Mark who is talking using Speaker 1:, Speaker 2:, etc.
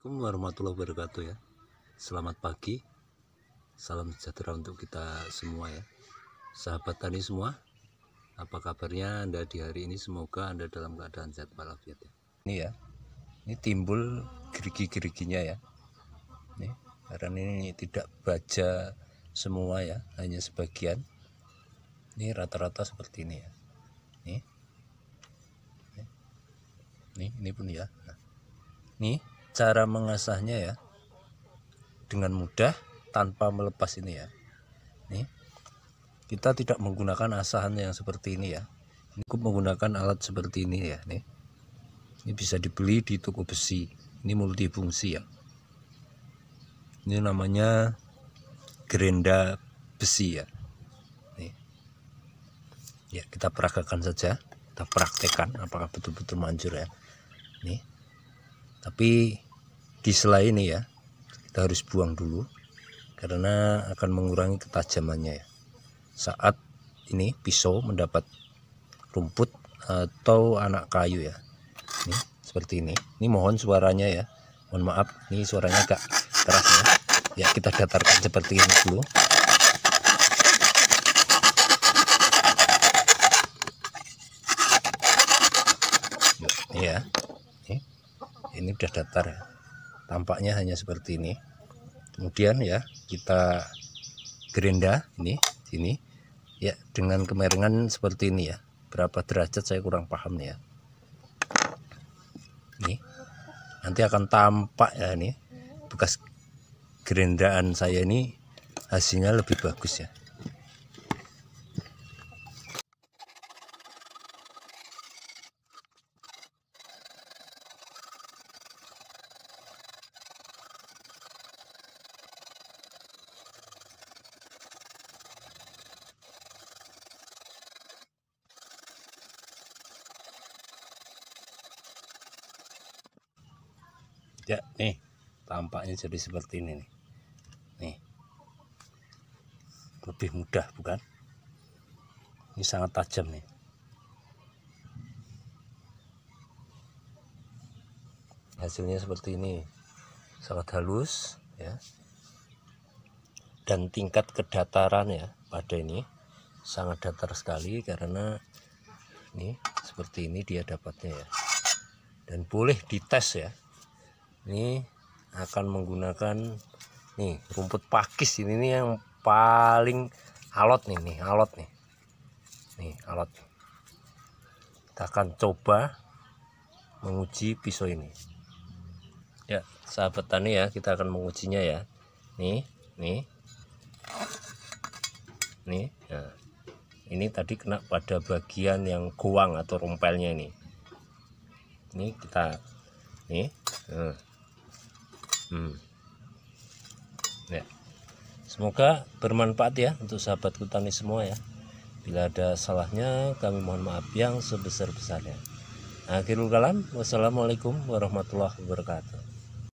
Speaker 1: Assalamualaikum warahmatullahi wabarakatuh ya. Selamat pagi. Salam sejahtera untuk kita semua ya. Sahabat tani semua Apa kabarnya Anda di hari ini? Semoga Anda dalam keadaan sehat walafiat ya. Ini ya Ini timbul gerigi-geriginya ya. Ini Karena ini tidak baja semua ya Hanya sebagian. Ini rata-rata seperti ini ya. Ini. Ini, ini pun ya. Nah, Ini cara mengasahnya ya dengan mudah tanpa melepas ini ya. Nih kita tidak menggunakan asahan yang seperti ini ya. Cukup menggunakan alat seperti ini ya nih. Ini bisa dibeli di toko besi. Ini multifungsi ya. Ini namanya gerenda besi ya. Nih. Ya kita peragakan saja. Kita praktekkan apakah betul-betul manjur ya. Nih tapi di sela ini ya kita harus buang dulu karena akan mengurangi ketajamannya ya. Saat ini pisau mendapat rumput atau anak kayu ya. Ini seperti ini. Ini mohon suaranya ya. Mohon maaf ini suaranya agak keras ya. Ya kita datarkan seperti ini dulu. Ya ini udah datar ya. Tampaknya hanya seperti ini. Kemudian ya kita gerenda ini sini. Ya dengan kemiringan seperti ini ya. Berapa derajat saya kurang paham nih ya. Ini. Nanti akan tampak ya ini. Bekas gerendaan saya ini hasilnya lebih bagus ya ya nih tampaknya jadi seperti ini nih. Nih. Lebih mudah bukan? Ini sangat tajam nih. Hasilnya seperti ini. Sangat halus ya. Dan tingkat kedataran ya pada ini sangat datar sekali karena ini seperti ini dia dapatnya ya. Dan boleh dites ya ini akan menggunakan nih rumput pakis ini nih yang paling alot nih nih alot nih. Nih alot. Kita akan coba menguji pisau ini. Ya sahabat tani ya kita akan mengujinya ya. Nih nih. Nih nah ini tadi kena pada bagian yang goang atau rompelnya ini. Ini kita nih nah. Hmm. Ya. Semoga bermanfaat ya untuk sahabat tani semua ya. Bila ada salahnya kami mohon maaf yang sebesar-besarnya. Akhirul kalam, wassalamualaikum warahmatullahi wabarakatuh.